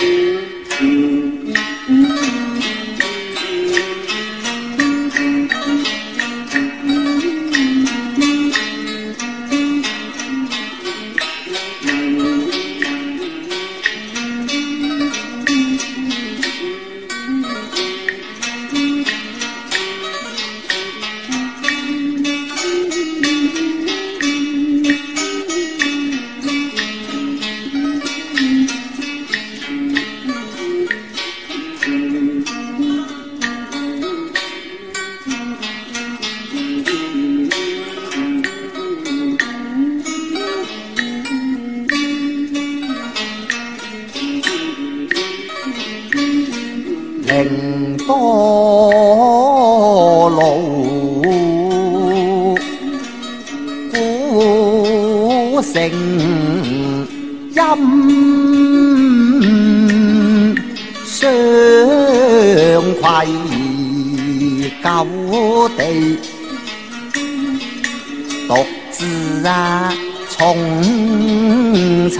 chiếu thương 零多路，古城阴相愧旧地，独自啊重寻。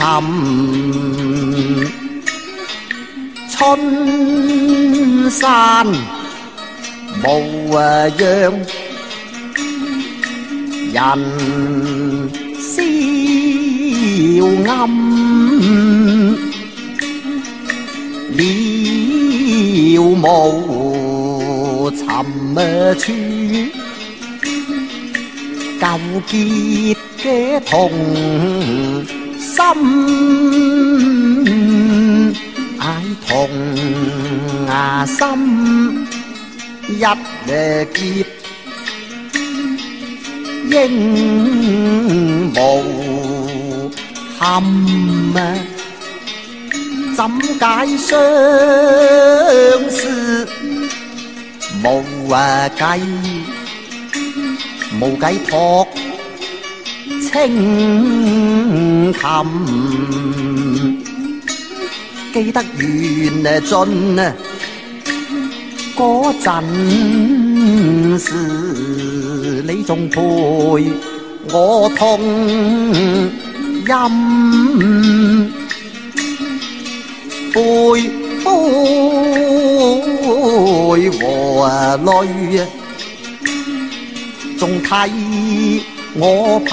春山无恙，人笑暗，了无寻处，纠结嘅痛心。痛啊心一结，应无憾啊！怎解相思无啊计，无计托清琴。记得缘尽啊，嗰阵时你仲陪我痛饮，杯杯和泪啊，仲替我贫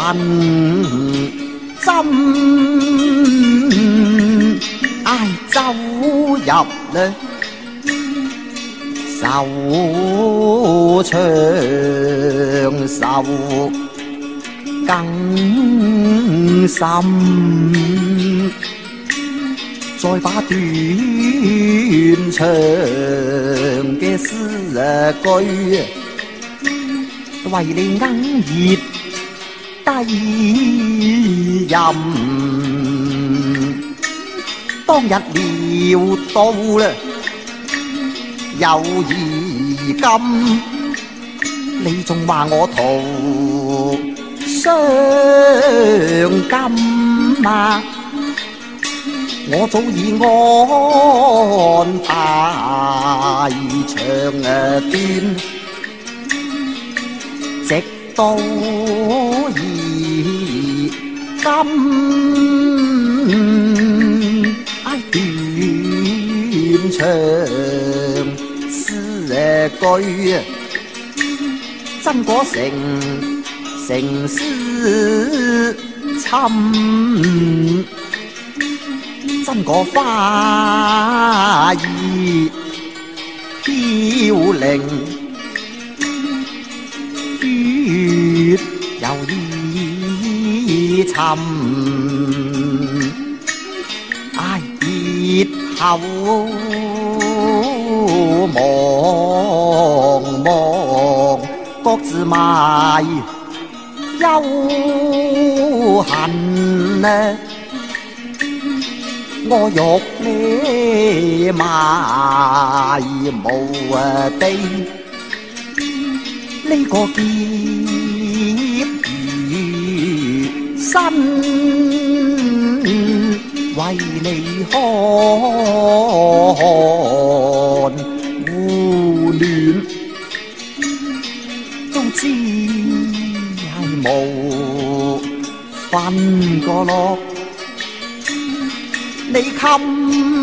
针。唉，走入呢愁长愁更深，再把断肠嘅诗句，为你哽咽低吟。当日料到啦，又而今，你仲话我徒伤感嘛？我早已安排长短，直到而今。 长诗句，真果成成诗侵，真果花意飘零，月又依沉，唉，别后。茫茫各自埋忧恨呢，我欲你埋无地，呢个劫余生为你开。瞓个落你襟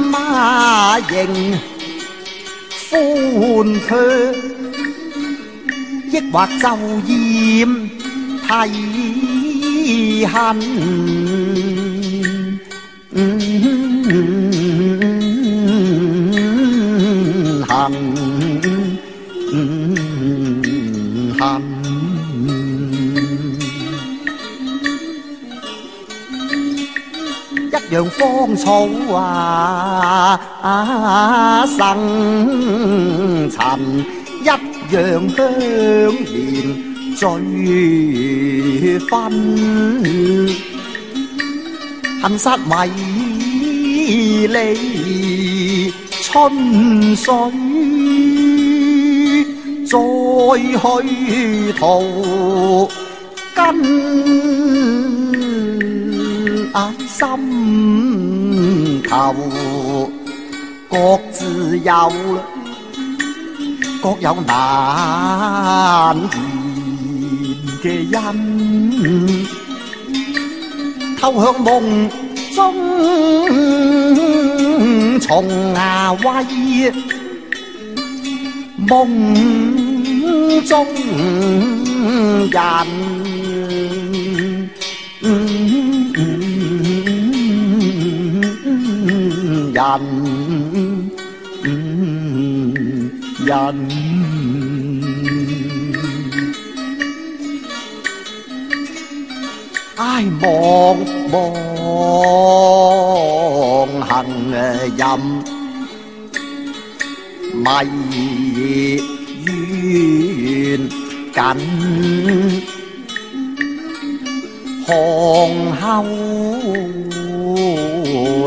妈仍欢畅抑或就厌太恨。一樣芳草啊生塵，一樣香蓮最芬，恨殺迷離春水，再去途根。啊，心頭各自有各有難言嘅因，偷向夢中重牙威，夢中人。人人，唉望望行任迷緣緊，皇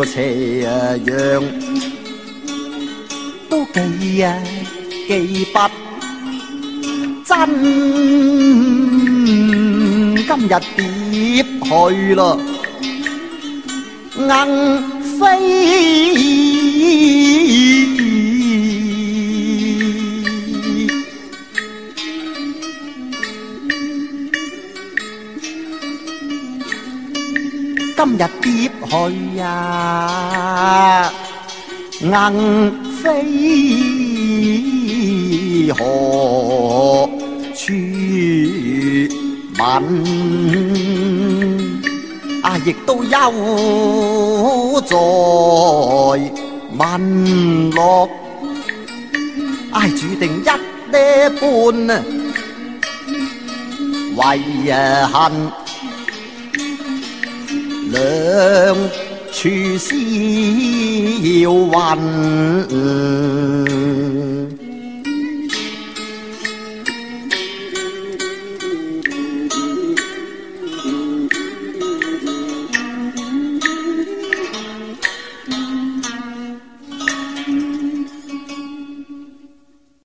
斜啊样都记啊记不真今日点去咯。硬飞。今日蝶去呀，硬飞何处问？啊，亦都休在问落，唉，注定一呢半啊，為啊恨。两处销魂。